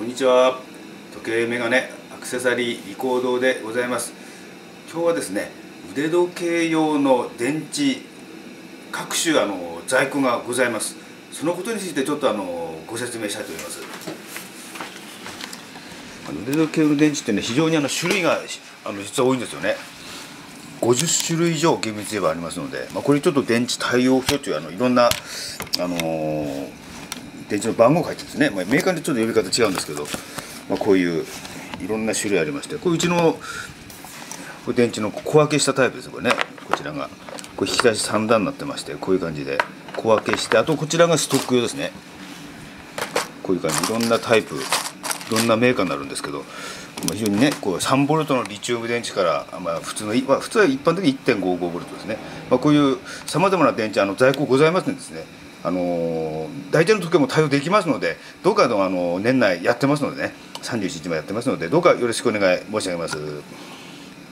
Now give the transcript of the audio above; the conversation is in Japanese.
こんにちは。時計メガネアクセサリーリコードでございます。今日はですね腕時計用の電池各種あの在庫がございます。そのことについてちょっとあのご説明したいと思います。腕時計用の電池ってね非常にあの種類があの実は多いんですよね。50種類以上厳密に言えばありますので、まあ、これちょっと電池対応表というあのいろんな、あのー、電池の番号が入ってますね、まあ、メーカーでちょっと呼び方違うんですけど、まあ、こういういろんな種類ありまして。これうちのこれ電池の小分けしたタイプですこれね。こちらが。これ引き出し3段になってまして。こういう感じで。小分けして。あとこちらがストック用ですね。こういう感じ。いろんなタイプ。いろんなメーカーになるんですけど。非常にねこう3ボルトのリチウム電池から、まあ、普通の、まあ、普通は一般的に1.55ボルトですね、まあ、こういうさまざまな電池あの在庫ございますんですね。あの、大体の時計も対応できますのでどうかのあの年内やってますのでね31日もやってますのでどうかよろしくお願い申し上げます。